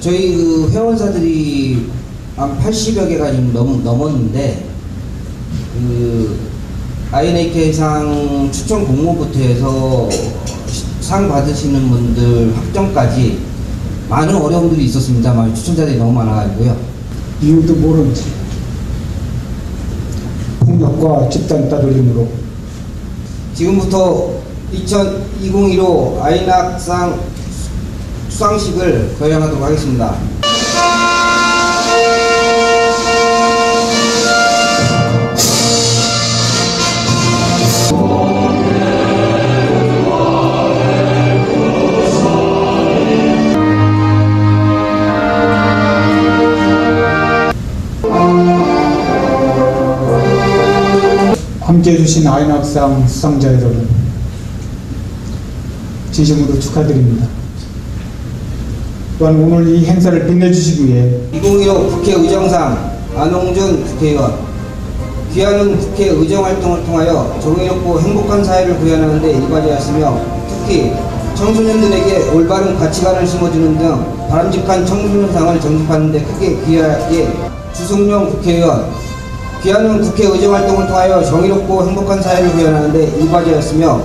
저희 그 회원사들이 한 80여 개가 지금 넘, 넘었는데 그 INAK상 추천 공모부터 해서 상 받으시는 분들 확정까지 많은 어려움들이 있었습니다만 추천자들이 너무 많아가지고요. 이유도 모른 채 폭력과 집단 따돌림으로. 지금부터 2015 아이낙상 수상식을 거행하도록 하겠습니다. 함께 해 주신 아이낙상 수상자 여러분 진심으로 축하드립니다. 또한 오늘 이 행사를 빛내주시기 위해 2015 국회 의정상 안홍준 국회의원 귀하는 국회 의정 활동을 통하여 정의롭고 행복한 사회를 구현하는 데 일과되었으며 특히 청소년들에게 올바른 가치관을 심어주는 등 바람직한 청소년상을 정립하는 데 크게 기여하기에 주승용 국회의원 귀하는 국회 의정 활동을 통하여 정의롭고 행복한 사회를 구현하는 데 일과되었으며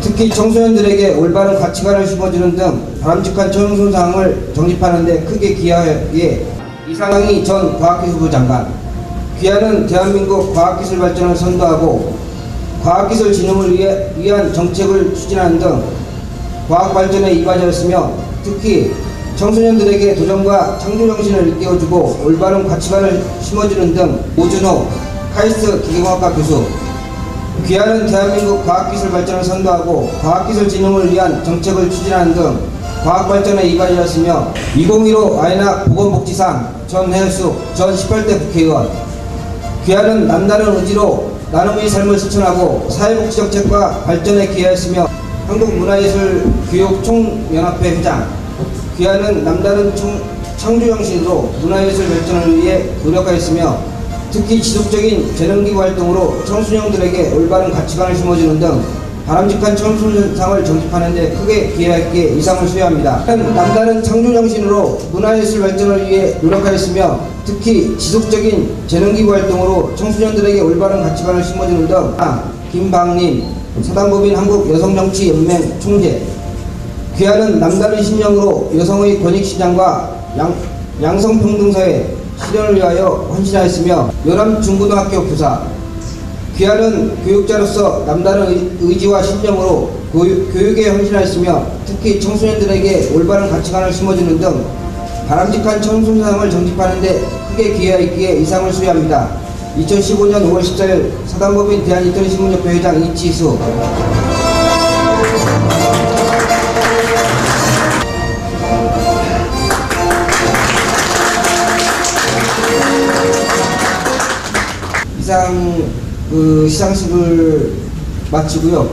특히 청소년들에게 올바른 가치관을 심어주는 등 바람직한 청소년상을 정립하는 데 크게 기여하기에 이상희 전 과학기술부 장관 귀하는 대한민국 과학기술 발전을 선도하고 과학기술 진흥을 위해, 위한 정책을 추진하는 등 과학 발전에 이바지하였으며 특히 청소년들에게 도전과 창조 정신을 일깨워주고 올바른 가치관을 심어주는 등 오준호 카이스트 기계공학과 교수 귀하는 대한민국 과학기술 발전을 선도하고 과학기술 진흥을 위한 정책을 추진하는 등 과학 발전에 이바지하였으며 2015 아이나 보건복지상 전혜숙 전 18대 국회의원. 귀하는 남다른 의지로 나눔의 삶을 실천하고 사회복지 정책과 발전에 기여했으며 한국문화예술교육총연합회 회장. 귀하는 남다른 총, 창조 정신으로 문화예술 발전을 위해 노력하였으며 특히 지속적인 재능기부 활동으로 청소년들에게 올바른 가치관을 심어주는 등 바람직한 청소년상을 정립하는 데 크게 기여했기에 이상을 수여합니다. 남다른 창조 정신으로 문화예술 발전을 위해 노력하였으며 특히 지속적인 재능기부 활동으로 청소년들에게 올바른 가치관을 심어주는 등 아, 김방림 사단법인 한국여성정치연맹 총재 귀하는 남다른 신념으로 여성의 권익시장과 양, 양성평등사회 실현을 위하여 헌신하였으며 요남 중고등학교 부사 귀하는 교육자로서 남다른 의- 의지와 신념으로 교육, 교육 에 헌신하였으며 특히 청소년들에게 올바른 가치관을 심어주는 등 바람직한 청소년상을 정립하는 데 크게 기여했기에 이상을 수여합니다. 2015년 5월 14일 사단법인 대한인터넷신문협회 회장 이치수 이상 그 시상식을 마치고요.